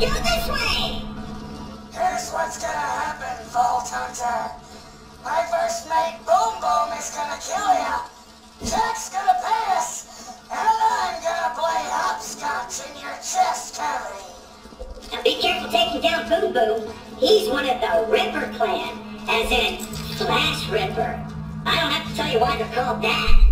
Let's go this way! Here's what's gonna happen, Vault Hunter. My first mate, Boom Boom, is gonna kill you. Jack's gonna pay us, and I'm gonna play hopscotch in your chest cavity. Now be careful taking down Boom Boom. He's one of the Ripper clan, as in Flash Ripper. I don't have to tell you why they're called that.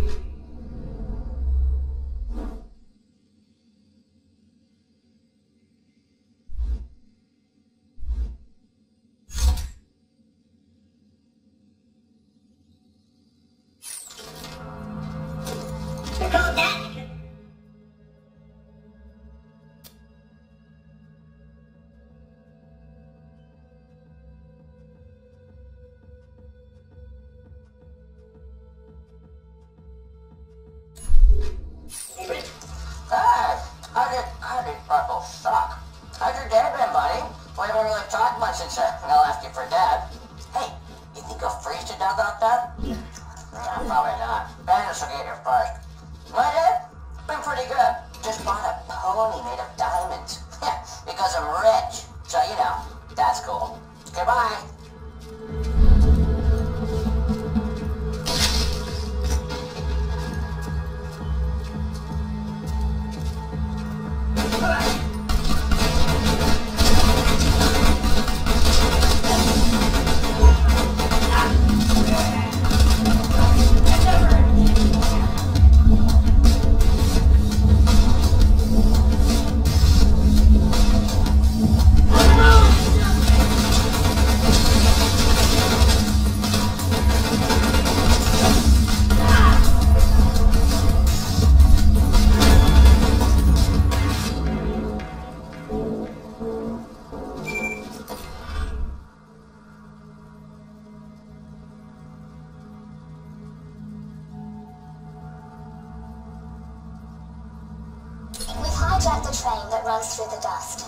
Through the dust.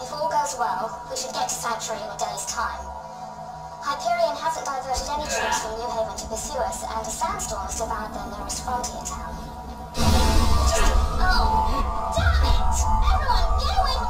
If all goes well, we should get to Sanctuary in a day's time. Hyperion hasn't diverted any troops from New Haven to pursue us, and a sandstorm has devoured their nearest frontier town. Just... Oh, damn it! Everyone, get away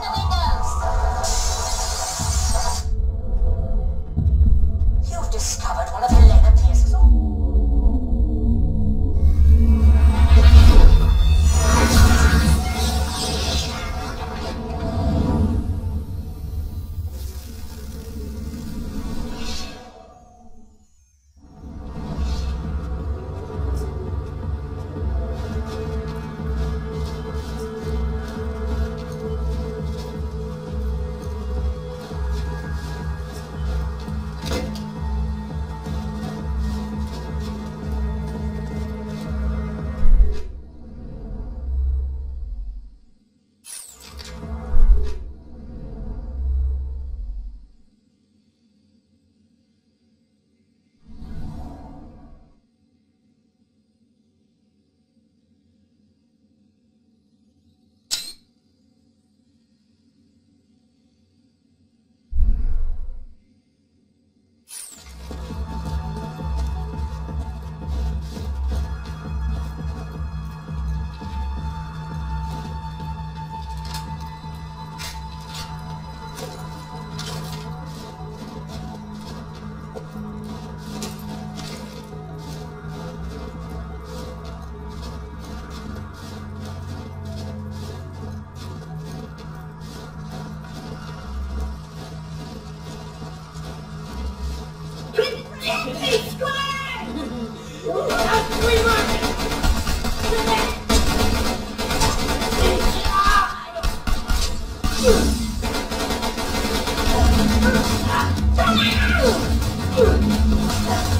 Oh, my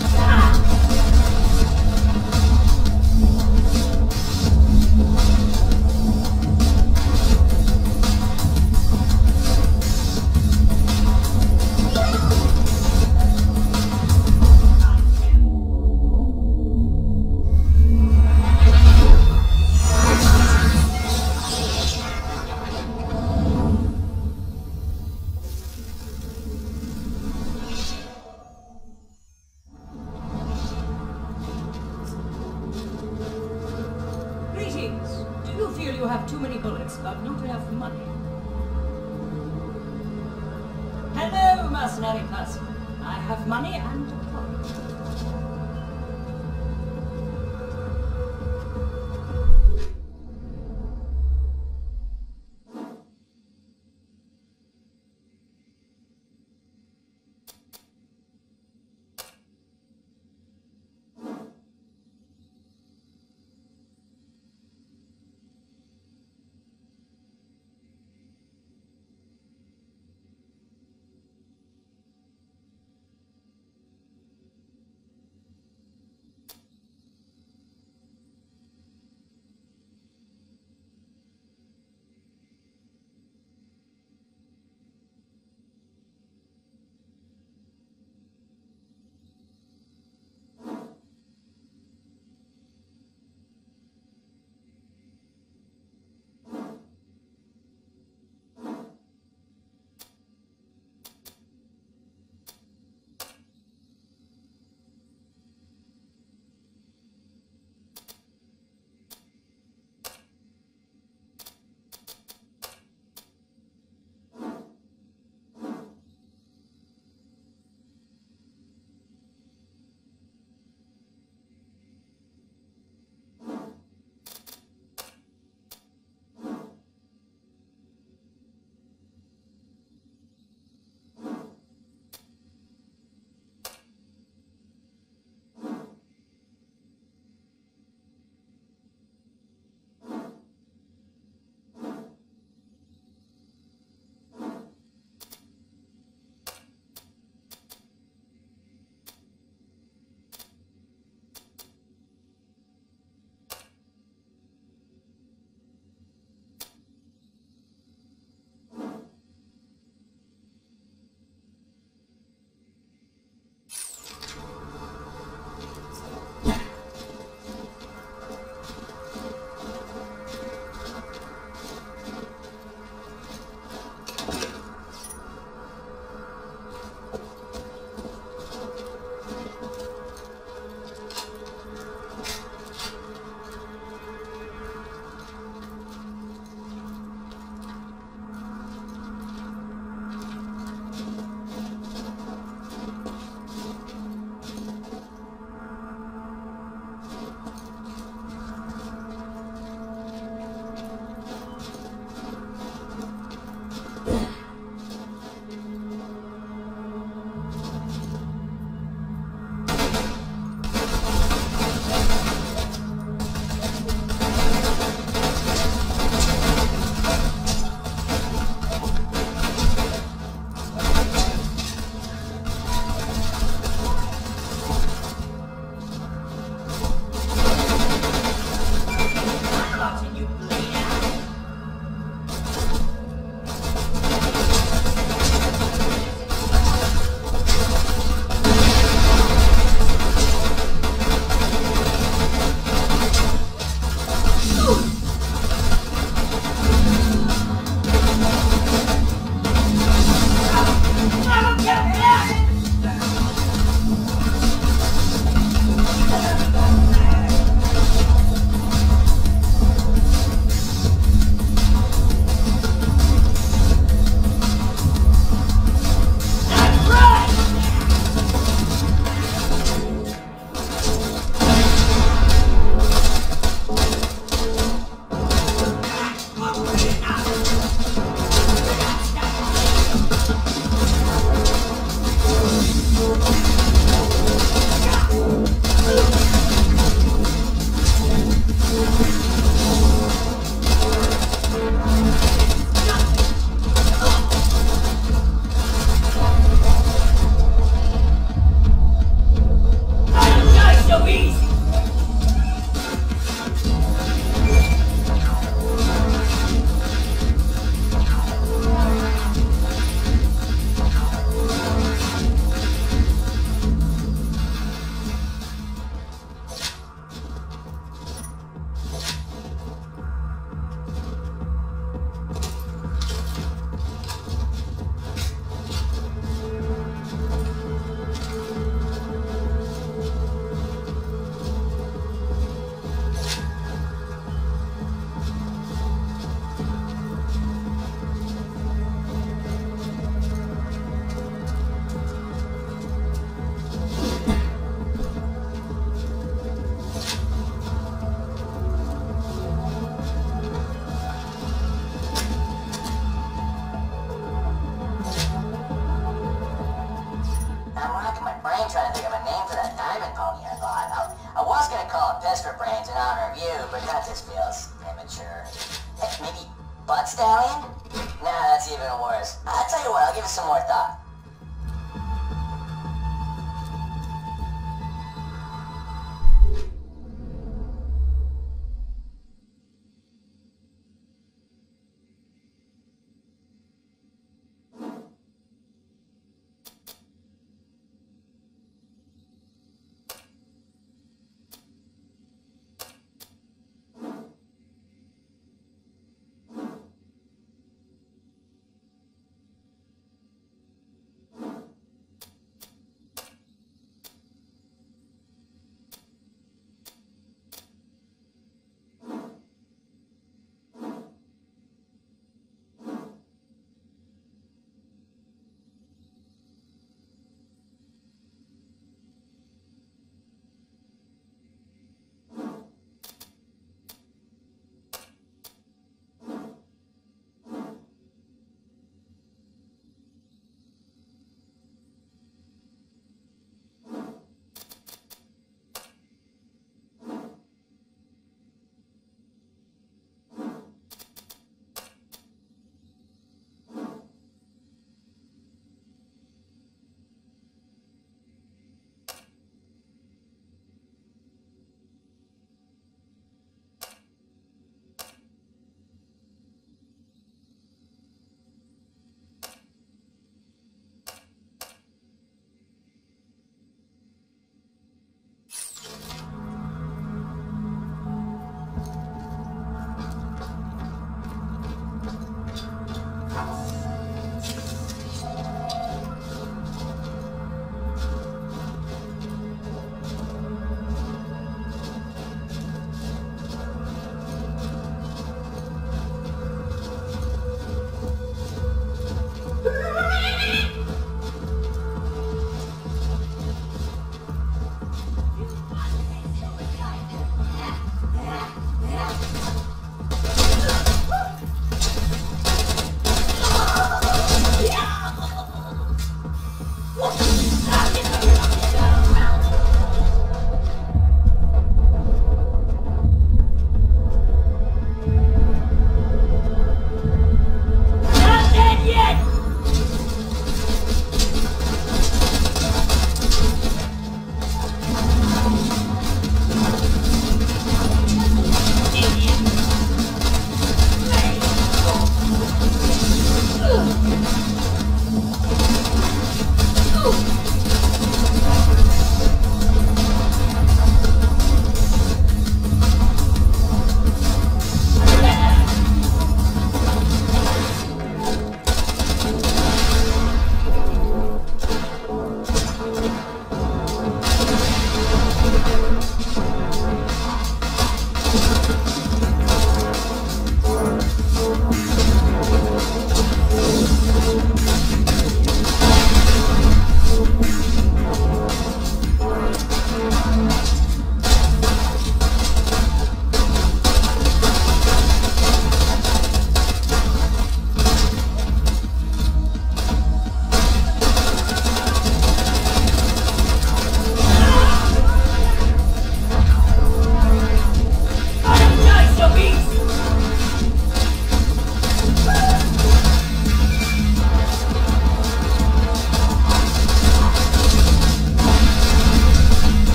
God. Butt Stallion? Nah, that's even worse. I'll tell you what, I'll give it some more thought.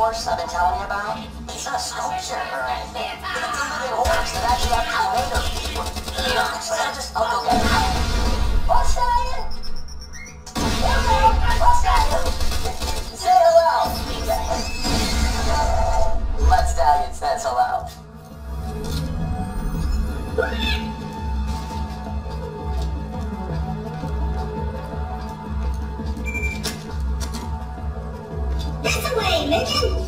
horse I've been telling you about? It's a sculpture, right? It's a living horse that actually has. You know, just. What's that? What's that? Say. Let's Stallions, that's allowed. Thank you.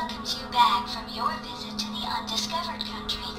welcomes you back from your visit to the undiscovered country.